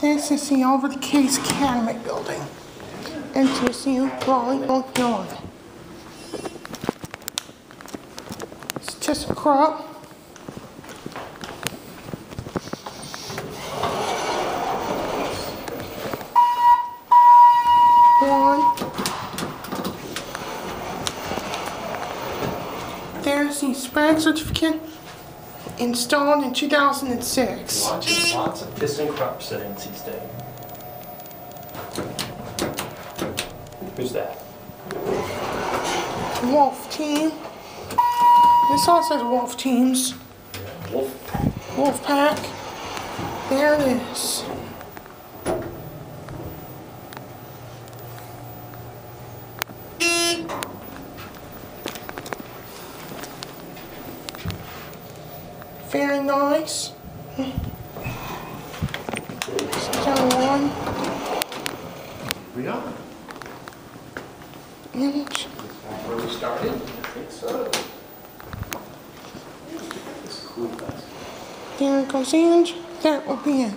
This is the Over the Case Academy building. Enters the volleyball yard. It's ThyssenKrupp. One. There's the Sprague certificate installed in 2006. Watching lots of ThyssenKrupps at NC State. Who's that? Wolf team. This all says Wolf teams. Wolf. Wolf pack. There it is. Very nice. Section one We are. inch. Where we started? I think so. It's cool, guys. There goes inch. That will be it.